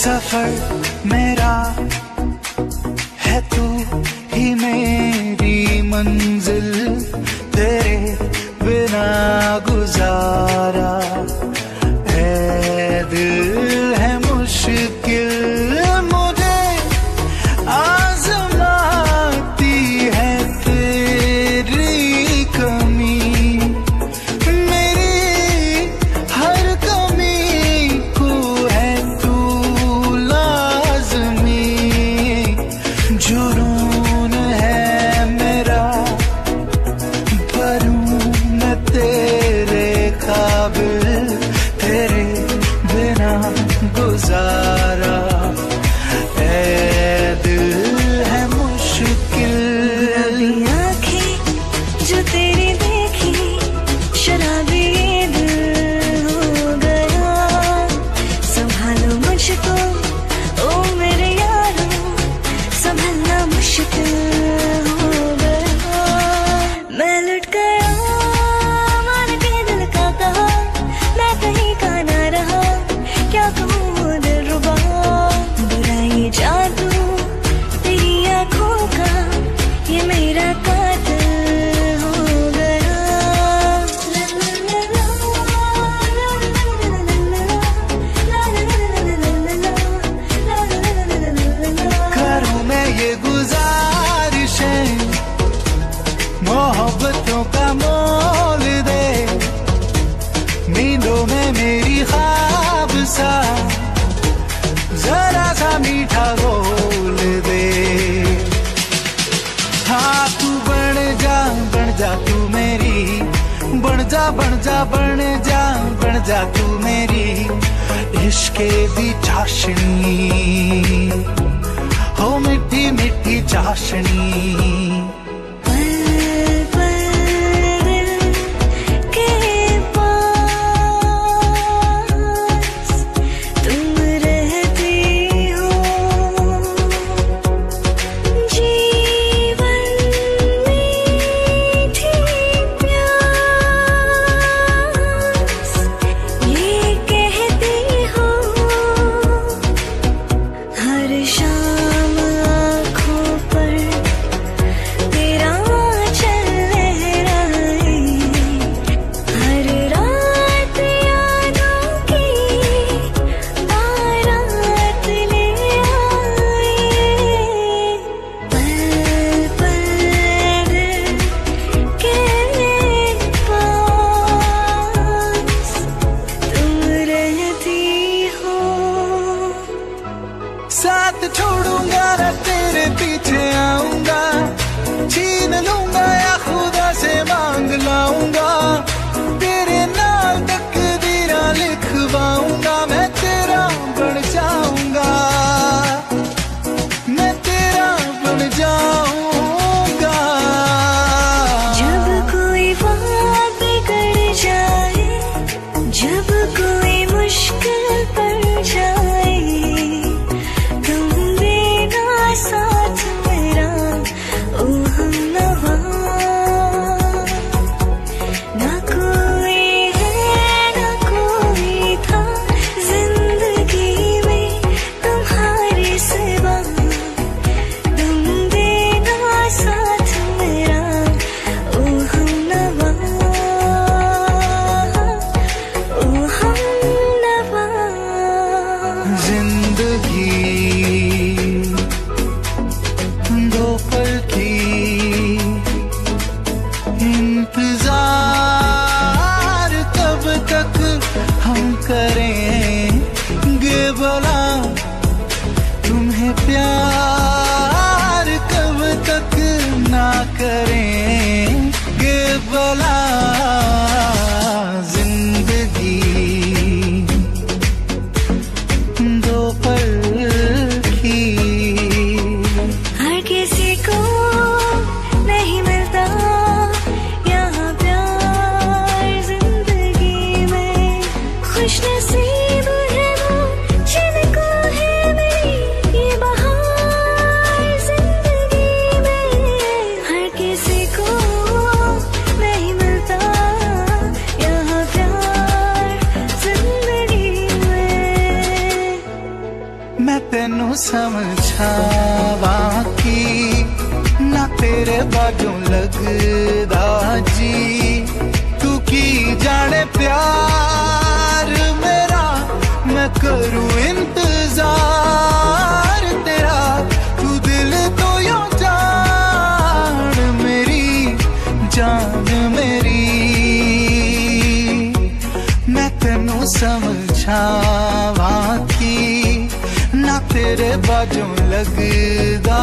सफ़र मेरा है तू ही मेरी मंजिल तेरे बिना गुजार should. मीठा बोल दे। हाँ तू बन जा बन जा तू मेरी। बन जा बन जा बन जा बन जा तू मेरी। इश्के दी चाशनी। हो मिठी मिठी चाशनी। तेरे बाजों लगदा जी। तू की जाने प्यार मेरा, मैं करूँ इंतज़ार तेरा। तू दिल तो यो जान मेरी जान मेरी। मैं तेनू समझावा की ना तेरे बाजों लगदा